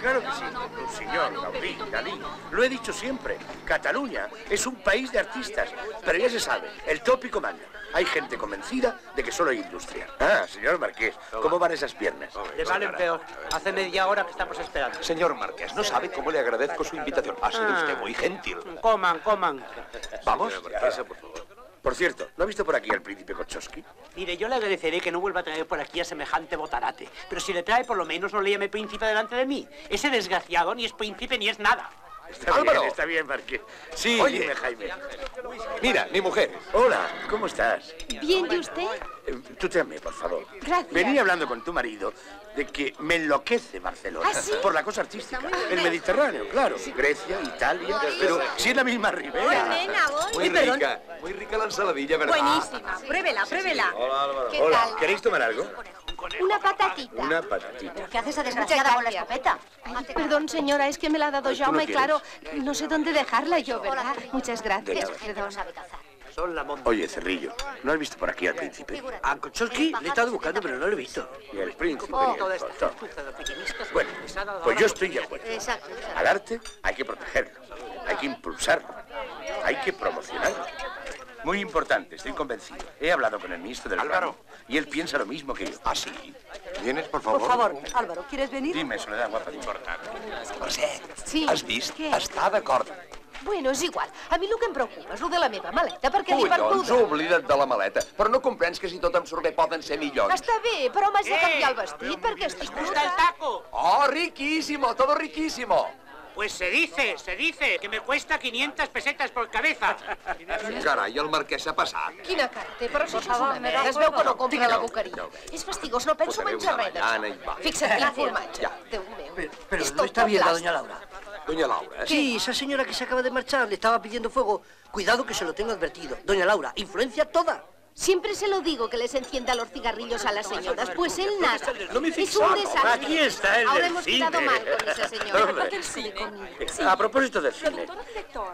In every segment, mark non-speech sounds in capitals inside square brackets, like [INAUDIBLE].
Claro que sí. Señor Gaudí, Dalí, lo he dicho siempre. Cataluña es un país de artistas. Pero ya se sabe, el tópico manda. Hay gente convencida de que solo hay industria. Ah, señor Marqués, ¿cómo van esas piernas? De mal en peor. Hace media hora que estamos esperando. Señor Marqués, no sabe cómo le agradezco su invitación. Ha sido Ah. usted muy gentil. Coman, coman. Vamos. Por cierto, ¿no ha visto por aquí al príncipe Kochowski? Mire, yo le agradeceré que no vuelva a traer por aquí a semejante botarate. Pero si le trae, por lo menos no le llame príncipe delante de mí. Ese desgraciado ni es príncipe ni es nada. Está Álvaro. bien, está bien, Marqués. Sí, Oye. dime, Jaime. Mira, mi mujer. Hola, ¿cómo estás? Bien, ¿y usted? Eh, Tú tráeme, por favor. Gracias. Venía hablando con tu marido de que me enloquece Barcelona. ¿Ah, sí? Por la cosa artística. El Mediterráneo, claro. Grecia, Italia. Pero si es la misma ribera. nena, voy. Muy rica. Muy rica la ensaladilla, ¿verdad? Buenísima. Pruébela, pruébela. ¿Qué Hola, tal? ¿queréis tomar algo? Una patatita. Una patatita. ¿Qué hace esa desgraciada con la escopeta? Ay, perdón, señora, es que me la ha dado Ay, ¿tú Jaume no y claro, no sé dónde dejarla yo, ¿verdad? Muchas gracias. Perdón. Son la monta. Oye, Cerrillo, ¿no has visto por aquí al príncipe? A Kochowski le he estado buscando, pero no lo he visto. Y el príncipe. Oh, y el Bueno, pues yo estoy de acuerdo. Al arte hay que protegerlo, hay que impulsarlo, hay que promocionarlo. Muy importante, estoy convencido. He hablado con el ministro del Álvaro. ramo y él piensa lo mismo que yo. ¿Ah, sí? ¿Vienes, por favor? Por favor, Álvaro, ¿quieres venir? Dime, Soledad Guapa, importante. Mercè, Sí. has vist? Què? Està d'acord. Bueno, és igual. A mi el que em preocupa és el de la meva maleta, perquè l'he Collons, perduda. oblida't de la maleta. Però no comprens que si tot em surt bé poden ser millors. Està bé, però m'has de canviar el vestit perquè estic ¡Gusta el taco! Oh, riquísimo, todo riquísimo. Pues se dice, se dice, que me cuesta 500 pesetas por cabeza. [LAUGHS] Carai, el marquès s'ha passat. Quina cara té, però si això és una merda. Es veu que no compra la boqueria. És fastigós, no penso Posaré menjar res d'això. Fixa't, quin [LAUGHS] formatge. Déu meu. Pero És no está bien la doña Laura. Doña Laura, eh? Sí, esa señora que se acaba de marchar le estaba pidiendo fuego. Cuidado que se lo tengo advertido. Doña Laura, influencia toda. Siempre se lo digo que les encienda los cigarrillos a las señoras, pues él nada. No me he es un desastre. Aquí está el Ahora del hemos cine. quedado mal con esa señora. A propósito del cine,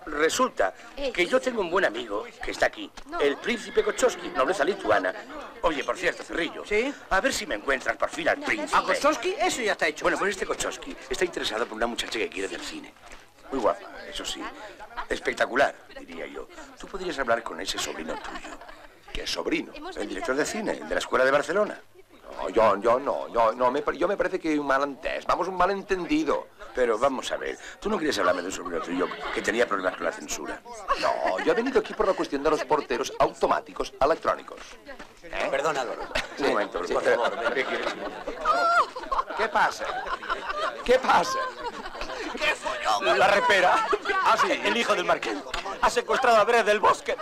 resulta que yo tengo un buen amigo que está aquí, el príncipe Kochowski, nobleza lituana. Oye, por cierto, Cerrillo, ¿Sí? a ver si me encuentras por fin al príncipe. A Kostowski, eso ya está hecho. Bueno, pues este Kochowski está interesado por una muchacha que quiere del cine. Muy guapa, eso sí. Espectacular, diría yo. Tú podrías hablar con ese sobrino tuyo. ¿Qué sobrino? El director de cine, el de la Escuela de Barcelona. No, yo, yo no, yo, no, me, yo me parece que hay un malentès, vamos, un malentendido. Pero vamos a ver, tú no quieres hablarme de un sobrino tuyo que tenía problemas con la censura. No, yo he venido aquí por la cuestión de los porteros automáticos electrónicos. ¿Eh? Perdona. Un momento, por favor. ¿Qué quieres? ¿Qué pasa? ¿Qué pasa? La repera. Ah, sí, el hijo del marqués. Ha secuestrado a Bres del bosque.